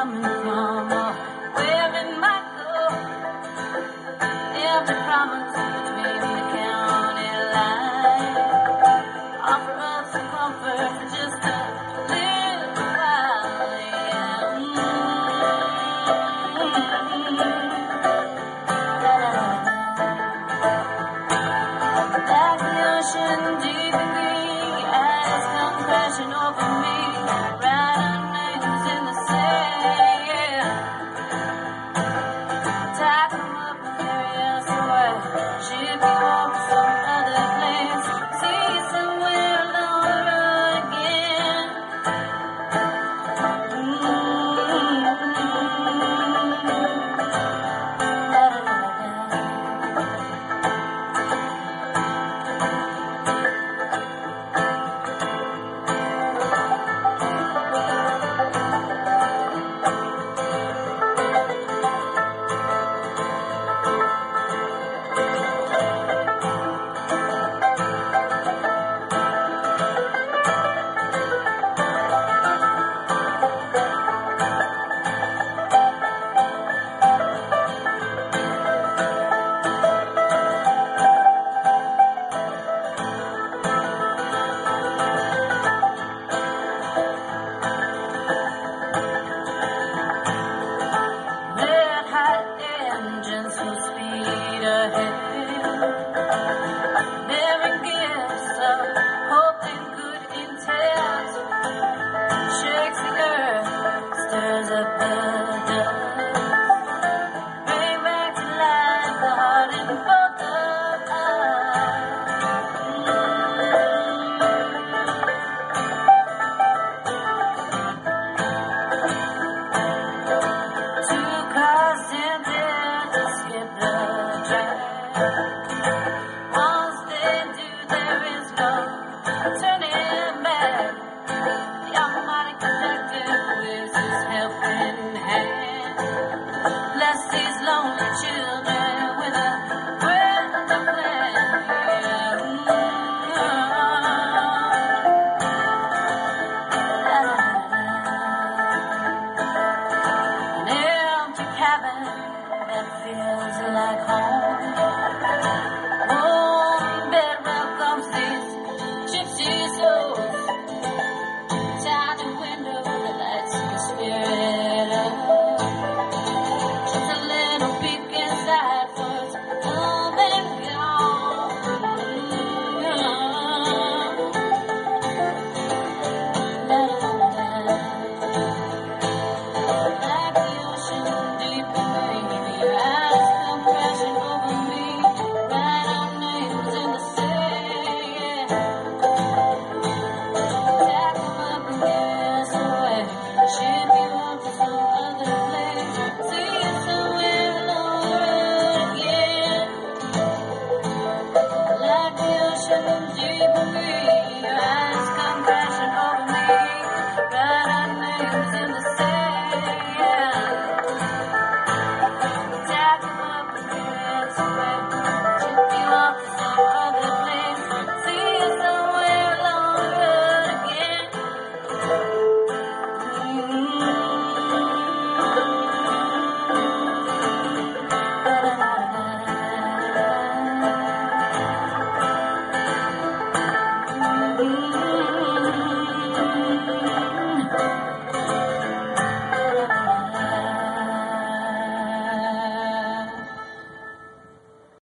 coming from.